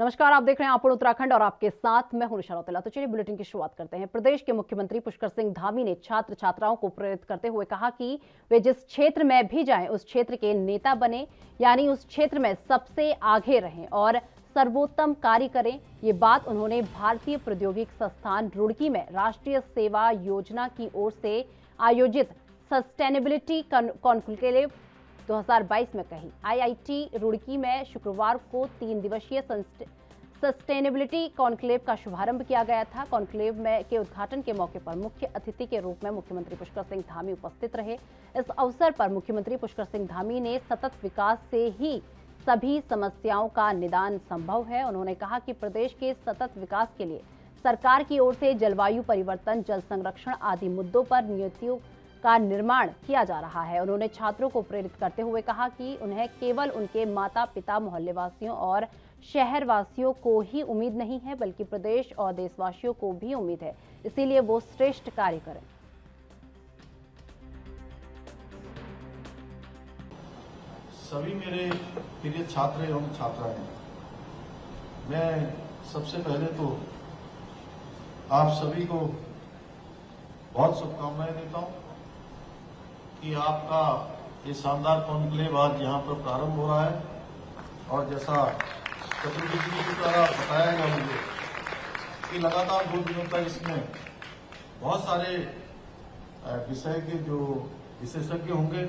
नमस्कार, आप देख रहे हैं आपन उत्तराखंड और आपके साथ मैं हूँ निशा रौतेला तो चलिए बुलेटिन की शुरुआत करते हैं। प्रदेश के मुख्यमंत्री पुष्कर सिंह धामी ने छात्र छात्राओं को प्रेरित करते हुए कहा कि वे जिस क्षेत्र में भी जाएँ, उस क्षेत्र के नेता बने, यानी उस क्षेत्र में सबसे आगे रहें और सर्वोत्तम कार्य करें। ये बात उन्होंने भारतीय प्रौद्योगिक संस्थान रुड़की में राष्ट्रीय सेवा योजना की ओर से आयोजित सस्टेनेबिलिटी कॉन्क्लेव 2022 में कही। आईआईटी रुड़की में शुक्रवार को तीन दिवसीय सस्टेनेबिलिटी कॉन्क्लेव का शुभारंभ किया गया था। कॉन्क्लेव में के उद्घाटन के मौके पर मुख्य अतिथि के रूप में मुख्यमंत्री पुष्कर सिंह धामी उपस्थित रहे। इस अवसर पर मुख्यमंत्री पुष्कर सिंह धामी ने सतत विकास से ही सभी समस्याओं का निदान संभव है। उन्होंने कहा कि प्रदेश के सतत विकास के लिए सरकार की ओर से जलवायु परिवर्तन, जल संरक्षण आदि मुद्दों पर नियुक्तियों का निर्माण किया जा रहा है। उन्होंने छात्रों को प्रेरित करते हुए कहा कि उन्हें केवल उनके माता पिता मोहल्लेवासियों और शहरवासियों को ही उम्मीद नहीं है, बल्कि प्रदेश और देशवासियों को भी उम्मीद है। इसीलिए वो श्रेष्ठ कार्य करें। सभी मेरे प्रिय छात्र एवं छात्राएँ, मैं सबसे पहले तो आप सभी को बहुत शुभकामनाएँ देता हूँ कि आपका ये शानदार कॉन्क्लेव आज यहाँ पर प्रारंभ हो रहा है। और जैसा चतुर्वेदी जी के द्वारा बताया गया मुझे कि लगातार दो दिनों तक इसमें बहुत सारे विषय के जो विशेषज्ञ होंगे,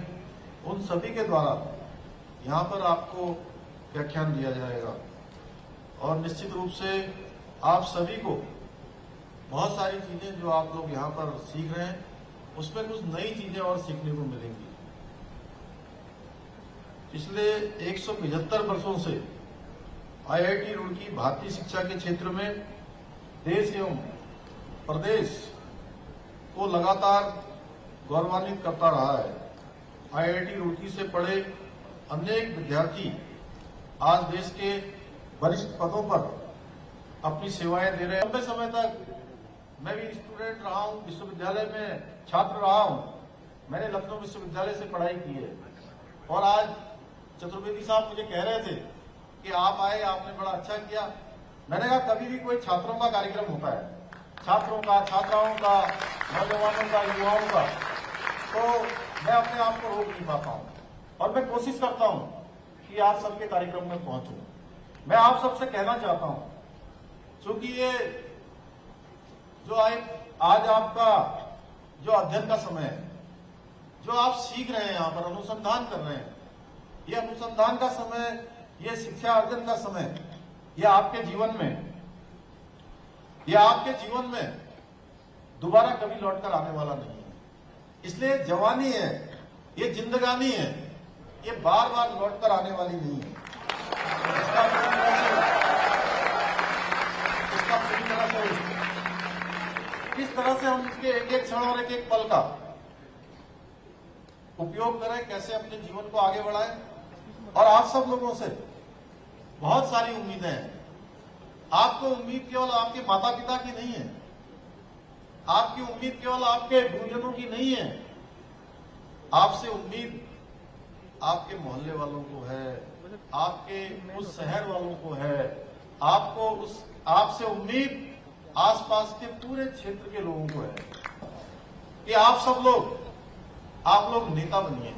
उन सभी के द्वारा यहाँ पर आपको व्याख्यान दिया जाएगा। और निश्चित रूप से आप सभी को बहुत सारी चीज़ें जो आप लोग यहाँ पर सीख रहे हैं, उसमें कुछ नई चीज़ें और सीखने को मिलेंगी। पिछले एक सौ वर्षों से आईआईटी रुड़की भारतीय शिक्षा के क्षेत्र में देश एवं प्रदेश को लगातार गौरवान्वित करता रहा है। आईआईटी रुड़की से पढ़े अनेक विद्यार्थी आज देश के वरिष्ठ पदों पर अपनी सेवाएँ दे रहे हैं। लंबे समय तक मैं भी स्टूडेंट रहा हूँ, विश्वविद्यालय में छात्र रहा हूँ। मैंने लखनऊ विश्वविद्यालय से पढ़ाई की है। और आज चतुर्वेदी साहब मुझे कह रहे थे कि आप आए, आपने बड़ा अच्छा किया। मैंने कहा, कभी भी कोई छात्रों का कार्यक्रम होता है, छात्रों का, छात्राओं का, नौजवानों का, युवाओं का तो मैं अपने आप को रोक नहीं पाता हूँ। और मैं कोशिश करता हूँ कि आप सबके कार्यक्रम में पहुंचू। मैं आप सबसे कहना चाहता हूँ क्योंकि ये जो आए, आज आपका जो अध्ययन का समय है, जो आप सीख रहे हैं, यहाँ पर अनुसंधान कर रहे हैं, ये अनुसंधान का समय ये शिक्षा अर्जन का समय। ये आपके जीवन में। ये आपके जीवन में दोबारा कभी लौटकर आने वाला नहीं है। इसलिए जवानी है, ये जिंदगानी है, ये बार बार लौटकर आने वाली नहीं है। इसका किस तरह से हम इसके एक एक क्षण और एक एक पल का उपयोग करें, कैसे अपने जीवन को आगे बढ़ाएँ, और आप सब लोगों से बहुत सारी उम्मीदें हैं। आपको उम्मीद केवल आपके माता पिता की नहीं है। आपकी उम्मीद केवल आपके गुरुजनों की नहीं है। आपसे उम्मीद आपके मोहल्ले वालों को है, आपके उस शहर वालों को है। आपको उस, आपसे उम्मीद आसपास के पूरे क्षेत्र के लोगों को है कि आप सब लोग, आप लोग नेता बनिए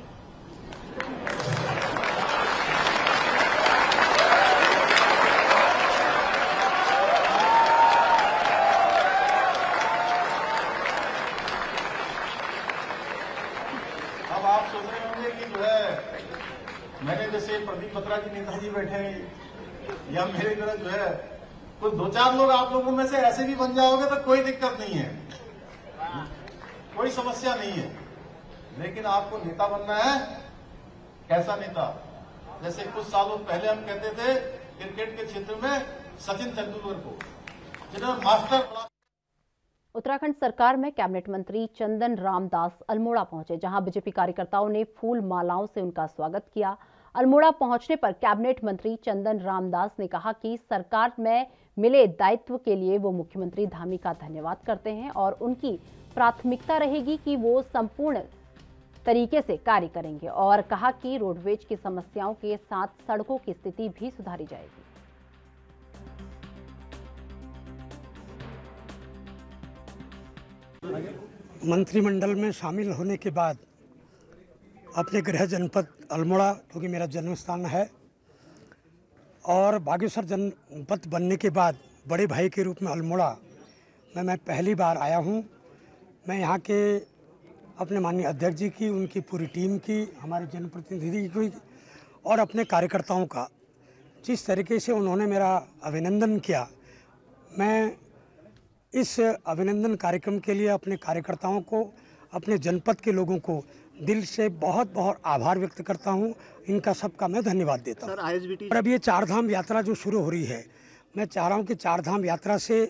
अब आप सोच रहे होंगे कि जो है मैंने जैसे प्रदीप बत्रा जी नेताजी बैठे या मेरी तरह जो है तो दो चार लोग आप लोगों में से ऐसे भी बन जाओगे तो कोई दिक्कत नहीं है। कोई समस्या नहीं है। लेकिन आपको नेता बनना है। कैसा नेता? जैसे कुछ सालों पहले हम कहते थे, क्रिकेट के क्षेत्र में सचिन तेंदुलकर को, जिन्होंने मास्टर उत्तराखंड सरकार में कैबिनेट मंत्री चंदन रामदास अल्मोड़ा पहुँचे, जहाँ बीजेपी कार्यकर्ताओं ने फूल मालाओं से उनका स्वागत किया। अल्मोड़ा पहुँचने पर कैबिनेट मंत्री चंदन रामदास ने कहा कि सरकार में मिले दायित्व के लिए वो मुख्यमंत्री धामी का धन्यवाद करते हैं और उनकी प्राथमिकता रहेगी कि वो संपूर्ण तरीके से कार्य करेंगे और कहा कि रोडवेज़ की समस्याओं के साथ सड़कों की स्थिति भी सुधारी जाएगी। मंत्रिमंडल में शामिल होने के बाद अपने गृह जनपद अल्मोड़ा, क्योंकि मेरा जन्म स्थान है। और बागेश्वर जनपद बनने के बाद बड़े भाई के रूप में अल्मोड़ा में मैं पहली बार आया हूँ। मैं यहाँ के अपने माननीय अध्यक्ष जी की, उनकी पूरी टीम की, हमारे जनप्रतिनिधि की और अपने कार्यकर्ताओं का। जिस तरीके से उन्होंने मेरा अभिनंदन किया, मैं इस अभिनंदन कार्यक्रम के लिए अपने कार्यकर्ताओं को, अपने जनपद के लोगों को दिल से बहुत बहुत आभार व्यक्त करता हूँ। इनका सबका मैं धन्यवाद देता हूँ। और अब ये चार धाम यात्रा जो शुरू हो रही है मैं चाह रहा हूँ कि चार धाम यात्रा से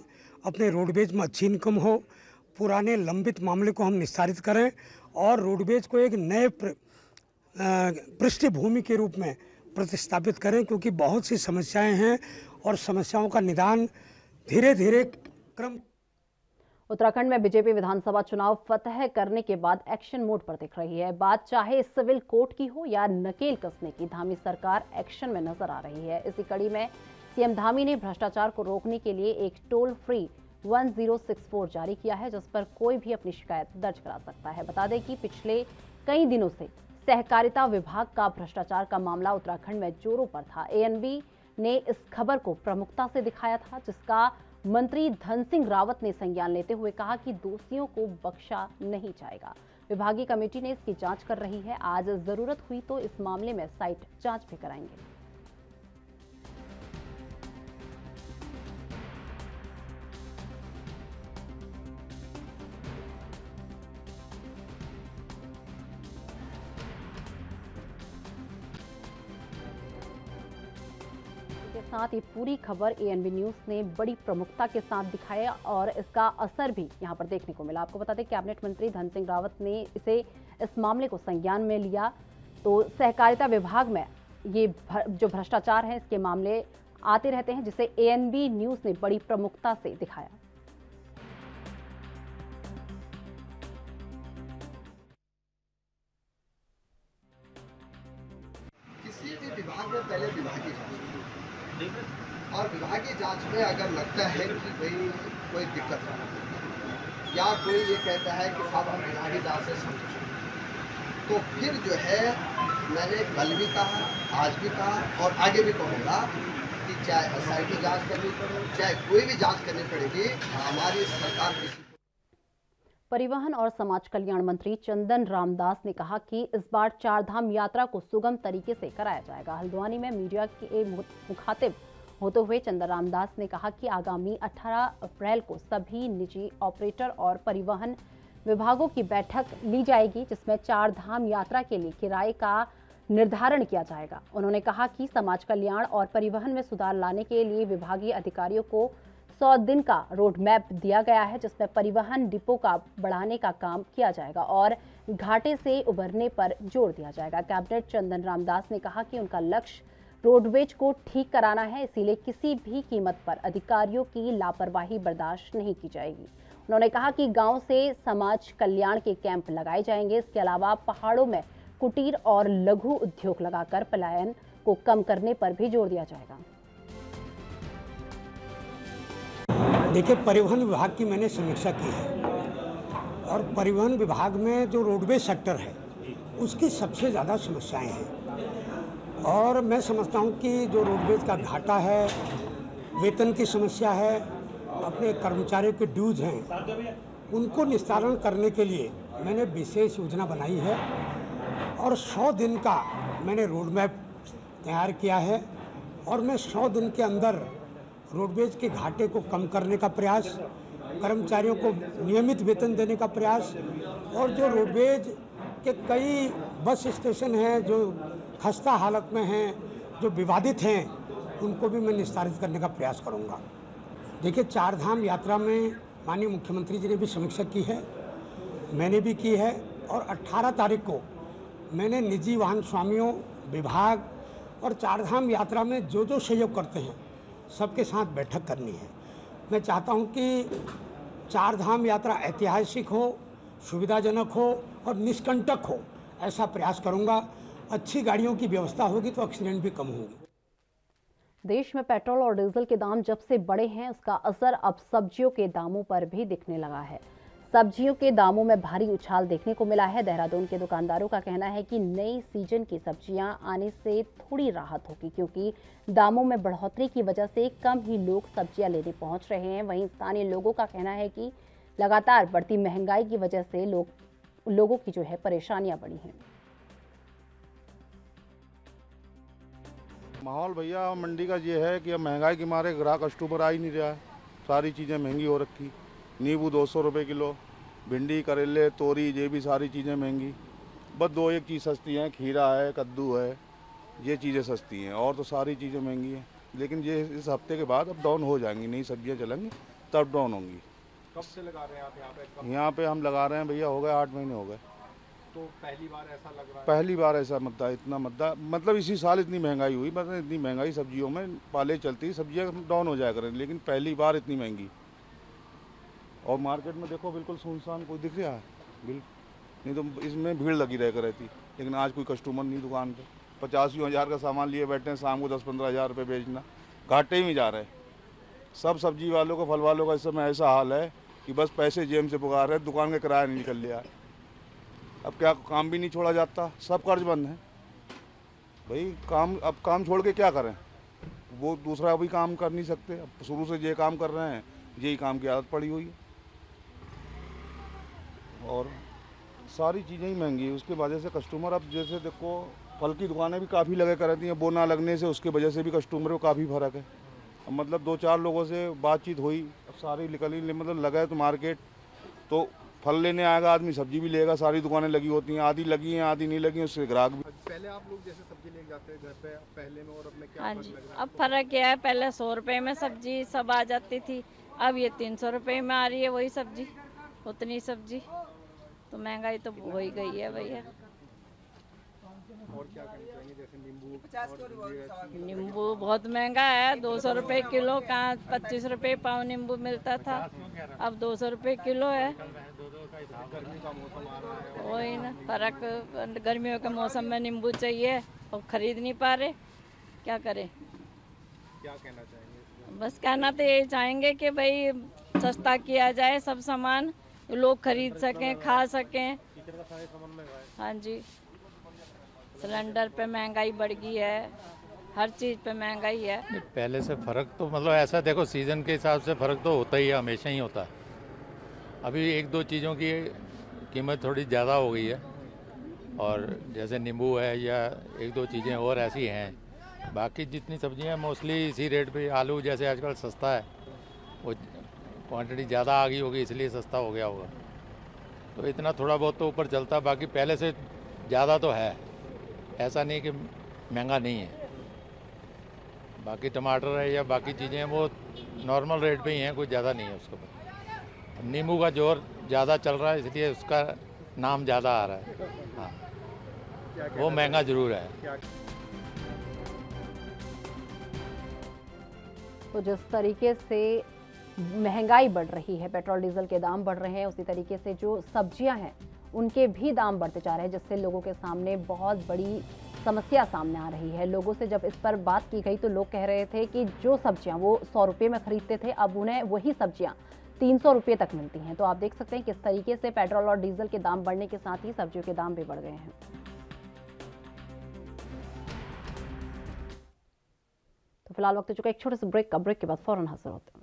अपने रोडवेज़ में अच्छी इनकम हो पुराने लंबित मामले को हम निस्तारित करें और रोडवेज़ को एक नए पृष्ठभूमि के रूप में प्रतिस्थापित करें क्योंकि बहुत सी समस्याएँ हैं और समस्याओं का निदान धीरे धीरे क्रम उत्तराखंड में बीजेपी विधानसभा चुनाव फतह करने के बाद एक्शन मोड पर दिख रही है। बात चाहे सिविल कोर्ट की हो या नकेल कसने की, धामी सरकार एक्शन में नज़र आ रही है। इसी कड़ी में सीएम धामी ने भ्रष्टाचार को रोकने के लिए एक टोल फ्री 1064 जारी किया है, जिस पर कोई भी अपनी शिकायत दर्ज करा सकता है। बता दें कि पिछले कई दिनों से सहकारिता विभाग का भ्रष्टाचार का मामला उत्तराखंड में जोरों पर था। एएनबी ने इस खबर को प्रमुखता से दिखाया था, जिसका मंत्री धन सिंह रावत ने संज्ञान लेते हुए कहा कि दोषियों को बख्शा नहीं जाएगा। विभागीय कमेटी ने इसकी जाँच कर रही है। आज ज़रूरत हुई तो इस मामले में साइट जाँच भी कराएँगे। साथ ये पूरी खबर एएनबी न्यूज़ ने बड़ी प्रमुखता के साथ दिखाया और इसका असर भी यहाँ पर देखने को मिला। आपको बता दें कैबिनेट मंत्री धन सिंह रावत ने इसे इस मामले को संज्ञान में लिया। तो सहकारिता विभाग में ये भर, जो भ्रष्टाचार है इसके मामले आते रहते हैं जिसे एएनबी न्यूज़ ने बड़ी प्रमुखता से दिखाया। किसी भी विभाग में पहले विभागीय और विभागीय जाँच में अगर लगता है कि भाई कोई दिक्कत है, या कोई ये कहता है कि साहब हम विभागीय जाँच से संतुष्ट तो फिर जो है, मैंने कल भी कहा, आज भी कहा, और आगे भी कहूँगा कि चाहे एस की जाँच करनी पड़े, चाहे कोई भी जाँच करनी पड़ेगी, हमारी सरकार किसी परिवहन और समाज कल्याण मंत्री चंदन रामदास ने कहा कि इस बार चार धाम यात्रा को सुगम तरीके से कराया जाएगा। हल्द्वानी में मीडिया के मुखातिब होते हुए चंदन रामदास ने कहा कि आगामी 18 अप्रैल को सभी निजी ऑपरेटर और परिवहन विभागों की बैठक ली जाएगी, जिसमें चार धाम यात्रा के लिए किराए का निर्धारण किया जाएगा। उन्होंने कहा कि समाज कल्याण और परिवहन में सुधार लाने के लिए विभागीय अधिकारियों को सौ दिन का रोड मैप दिया गया है, जिसमें परिवहन डिपो का बढ़ाने का काम किया जाएगा और घाटे से उभरने पर ज़ोर दिया जाएगा। कैबिनेट चंदन रामदास ने कहा कि उनका लक्ष्य रोडवेज़ को ठीक कराना है, इसीलिए किसी भी कीमत पर अधिकारियों की लापरवाही बर्दाश्त नहीं की जाएगी। उन्होंने कहा कि गाँव से समाज कल्याण के कैंप लगाए जाएँगे। इसके अलावा पहाड़ों में कुटीर और लघु उद्योग लगाकर पलायन को कम करने पर भी ज़ोर दिया जाएगा। देखिए, परिवहन विभाग की मैंने समीक्षा की है और परिवहन विभाग में जो रोडवेज़ सेक्टर है, उसकी सबसे ज़्यादा समस्याएँ हैं। और मैं समझता हूँ कि जो रोडवेज़ का घाटा है, वेतन की समस्या है, अपने कर्मचारियों के ड्यूज हैं, उनको निस्तारण करने के लिए मैंने विशेष योजना बनाई है और 100 दिन का मैंने रोड मैप तैयार किया है और मैं 100 दिन के अंदर रोडवेज़ के घाटे को कम करने का प्रयास, कर्मचारियों को नियमित वेतन देने का प्रयास, और जो रोडवेज़ के कई बस स्टेशन हैं, जो खस्ता हालत में हैं, जो विवादित हैं, उनको भी मैं निस्तारित करने का प्रयास करूँगा। देखिए चार धाम यात्रा में माननीय मुख्यमंत्री जी ने भी समीक्षा की है, मैंने भी की है, और 18 तारीख को मैंने निजी वाहन स्वामियों, विभाग और चार धाम यात्रा में जो जो सहयोग करते हैं सबके साथ बैठक करनी है। मैं चाहता हूँ कि चार धाम यात्रा ऐतिहासिक हो, सुविधाजनक हो और निष्कंटक हो, ऐसा प्रयास करूँगा। अच्छी गाड़ियों की व्यवस्था होगी तो एक्सीडेंट भी कम होंगे। देश में पेट्रोल और डीजल के दाम जब से बढ़े हैं उसका असर अब सब्जियों के दामों पर भी दिखने लगा है। सब्जियों के दामों में भारी उछाल देखने को मिला है। देहरादून के दुकानदारों का कहना है कि नई सीज़न की सब्ज़ियाँ आने से थोड़ी राहत होगी, क्योंकि दामों में बढ़ोतरी की वजह से कम ही लोग सब्ज़ियाँ लेने पहुँच रहे हैं। वहीं स्थानीय लोगों का कहना है कि लगातार बढ़ती महँगाई की वजह से लोग, लोगों की जो है परेशानियाँ बढ़ी हैं। माहौल भैया, मंडी का ये है कि अब महँगाई के मारे ग्राहक कस्टमर आ ही नहीं रहा है। सारी चीज़ें महँगी हो रखी। नींबू दो सौ रुपये किलो भिंडी करेले तोरी ये भी सारी चीज़ें महँगी। बस दो एक चीज़ सस्ती हैं खीरा है कद्दू है ये चीज़ें सस्ती हैं और तो सारी चीज़ें महँगी हैं। लेकिन ये इस हफ़्ते के बाद अब डाउन हो जाएँगी नई सब्ज़ियाँ चलेंगी तब डाउन होंगी। कब से लगा रहे हैं आप यहाँ पे? यहाँ पे हम लगा रहे हैं भैया हो गए आठ महीने हो गए। तो पहली बार ऐसा लग रहा है? पहली बार ऐसा मद्दा इतना मद्दा मतलब इसी साल इतनी महँगाई हुई मतलब इतनी महँगाई सब्जियों में पाले चलती सब्ज़ियाँ डाउन हो जाया करें लेकिन पहली बार इतनी महँगी। और मार्केट में देखो बिल्कुल सुनसान कोई दिख रहा है। बिल नहीं तो इसमें भीड़ लगी रह कर रहती। लेकिन आज कोई कस्टमर नहीं दुकान पर पचासी हज़ार का सामान लिए बैठे हैं, शाम को दस पंद्रह हज़ार रुपये बेचना। घाटे ही जा रहे हैं। सब सब्ज़ी वालों का, फल वालों का इस समय ऐसा हाल है कि बस पैसे जेम से पुकार रहे दुकान का किराया नहीं निकल लिया है अब क्या काम भी नहीं छोड़ा जाता? सब कर्ज बंद है। भाई, काम, अब काम छोड़ के क्या करें? वो दूसरा भी काम कर नहीं सकते। अब शुरू से ये काम कर रहे हैं यही काम की आदत पड़ी हुई है। और सारी चीज़ें ही महँगी है। उसके वजह से कस्टमर अब जैसे देखो फल की दुकानें भी काफ़ी लगे कर रहती हैं। वो ना लगने से उसके वजह से भी कस्टमर को काफ़ी फ़र्क है। अब मतलब दो चार लोगों से बातचीत हुई अब सारी निकली मतलब लगा है तो मार्केट तो फल लेने आएगा आदमी सब्ज़ी भी लेगा सारी दुकानें लगी होती हैं। आधी लगी हैं आधी नहीं लगी हैं उससे ग्राहक भी पहले आप लोग जैसे सब्ज़ी लेके जाते थे घर पे पहले में और अब में क्या हाँ जी। है अब फ़र्क क्या है? पहले सौ रुपए में सब्ज़ी सब आ जाती थी अब ये तीन सौ रुपये में आ रही है वही सब्ज़ी उतनी सब्ज़ी। तो महँगाई तो हो ही गई है भैया। और क्या करना चाहेंगे जैसे नींबू नींबू बहुत महँगा है दो सौ रुपये किलो कहाँ पच्चीस रुपये पाव नींबू मिलता था। अब दो सौ रुपये किलो है। है। वही ना फ़र्क गर्मियों के मौसम में नींबू चाहिए और खरीद नहीं पा रहे। क्या करें? क्या कहना चाहेंगे? बस कहना तो यही चाहेंगे कि भाई सस्ता किया जाए सब सामान। लोग खरीद सकें, खा सकें। हाँ जी। सिलेंडर पे महँगाई बढ़ गई है। हर चीज़ पे महँगाई है। पहले से फ़र्क तो मतलब ऐसा देखो, सीज़न के हिसाब से फ़र्क तो होता ही है, हमेशा ही होता है। अभी एक दो चीज़ों की कीमत थोड़ी ज़्यादा हो गई है। और जैसे नींबू है या एक दो चीज़ें और ऐसी हैं। बाकी जितनी सब्ज़ियाँ मोस्टली इसी रेट पे आलू जैसे आजकल सस्ता है, वो क्वांटिटी ज़्यादा आ गई होगी, इसलिए सस्ता हो गया होगा। तो इतना थोड़ा बहुत तो ऊपर चलता, बाकी पहले से ज़्यादा तो है। ऐसा नहीं कि महँगा नहीं है। बाकी टमाटर है या बाकी चीज़ें हैं, वो नॉर्मल रेट पे ही हैं, कोई ज़्यादा नहीं है उसके ऊपर। नींबू का ज़ोर ज़्यादा चल रहा है, इसलिए उसका नाम ज़्यादा आ रहा है। हाँ। वो महँगा ज़रूर है। तो जिस तरीके से महँगाई बढ़ रही है, पेट्रोल, डीजल के दाम बढ़ रहे हैं, उसी तरीके से जो सब्ज़ियाँ हैं, उनके भी दाम बढ़ते जा रहे हैं, जिससे लोगों के सामने बहुत बड़ी समस्या सामने आ रही है। लोगों से जब इस पर बात की गई तो लोग कह रहे थे कि जो सब्ज़ियाँ, वो सौ रुपये में खरीदते थे, अब उन्हें वही सब्ज़ियाँ तीन सौ रुपये तक मिलती हैं। तो आप देख सकते हैं किस तरीके से पेट्रोल और डीजल के दाम बढ़ने के साथ ही सब्जियों के दाम भी बढ़ गए हैं। तो फ़िलहाल वक्त चुका एक छोटे से ब्रेक का, ब्रेक के बाद फ़ौरन हाजिर होते हैं।